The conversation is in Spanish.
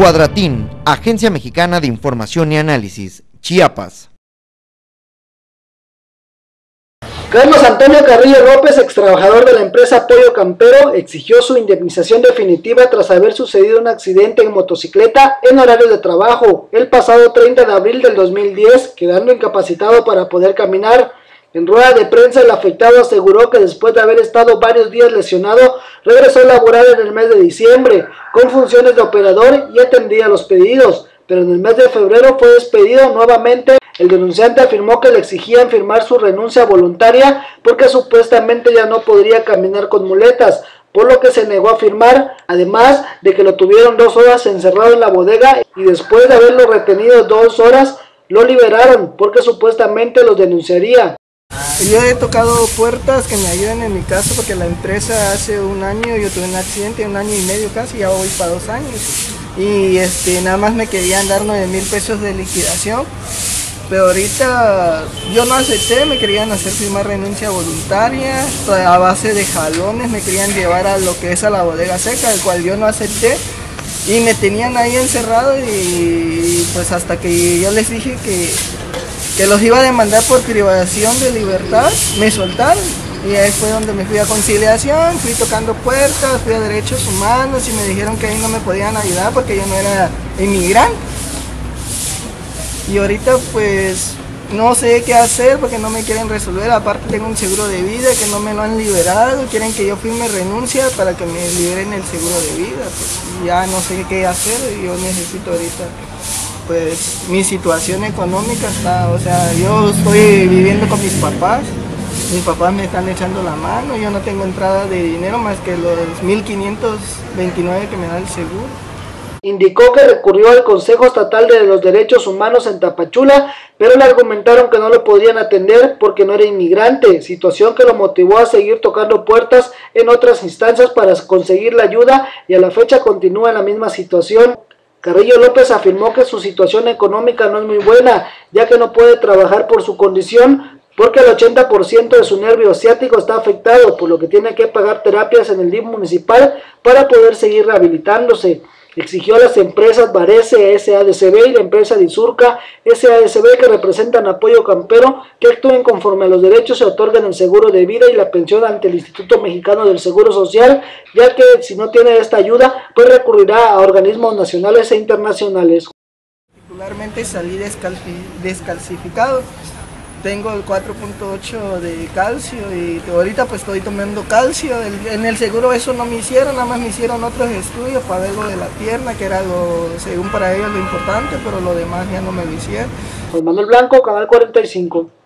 Cuadratín, Agencia Mexicana de Información y Análisis, Chiapas. Carlos Antonio Carrillo López, ex trabajador de la empresa Pollo Campero, exigió su indemnización definitiva tras haber sucedido un accidente en motocicleta en horario de trabajo el pasado 30 de abril del 2010, quedando incapacitado para poder caminar. En rueda de prensa, el afectado aseguró que después de haber estado varios días lesionado, regresó a laborar en el mes de diciembre, con funciones de operador y atendía los pedidos, pero en el mes de febrero fue despedido nuevamente el denunciante afirmó que le exigían firmar su renuncia voluntaria porque supuestamente ya no podría caminar con muletas, por lo que se negó a firmar, además de que lo tuvieron dos horas encerrado en la bodega y después de haberlo retenido dos horas, lo liberaron porque supuestamente los denunciaría. Yo he tocado puertas que me ayuden en mi caso porque la empresa hace un año yo tuve un accidente, un año y medio casi, ya voy para dos años. Y este, nada más me querían dar 9 mil pesos de liquidación pero ahorita yo no acepté, me querían hacer firmar renuncia voluntaria, a base de jalones me querían llevar a lo que es a la bodega seca, el cual yo no acepté. Y me tenían ahí encerrado y, pues hasta que yo les dije que, que los iba a demandar por privación de libertad, me soltaron. Y ahí fue donde me fui a conciliación, fui tocando puertas, fui a derechos humanos y me dijeron que ahí no me podían ayudar porque yo no era inmigrante. Y ahorita pues no sé qué hacer porque no me quieren resolver. Aparte tengo un seguro de vida que no me lo han liberado. Quieren que yo firme renuncia para que me liberen el seguro de vida. Pues ya no sé qué hacer. Yo necesito ahorita pues mi situación económica está, o sea, yo estoy viviendo con mis papás. Mis papás me están echando la mano, yo no tengo entrada de dinero más que los 1529 que me da el seguro. Indicó que recurrió al Consejo Estatal de los Derechos Humanos en Tapachula, pero le argumentaron que no lo podían atender porque no era inmigrante, situación que lo motivó a seguir tocando puertas en otras instancias para conseguir la ayuda y a la fecha continúa en la misma situación. Carrillo López afirmó que su situación económica no es muy buena, ya que no puede trabajar por su condición, porque el 80% de su nervio ciático está afectado, por lo que tiene que pagar terapias en el DIF municipal para poder seguir rehabilitándose exigió a las empresas Varese SADCB y la empresa Disurca SADCB que representan apoyo campero que actúen conforme a los derechos se otorgan el seguro de vida y la pensión ante el Instituto Mexicano del Seguro Social, ya que si no tiene esta ayuda, pues recurrirá a organismos nacionales e internacionales. Particularmente salí descalcificado tengo el 4.8 de calcio y ahorita pues estoy tomando calcio. en el seguro eso no me hicieron, nada más me hicieron otros estudios para ver lo de la pierna, que era lo, según para ellos lo importante, pero lo demás ya no me lo hicieron. Juan Manuel Blanco, Canal 45.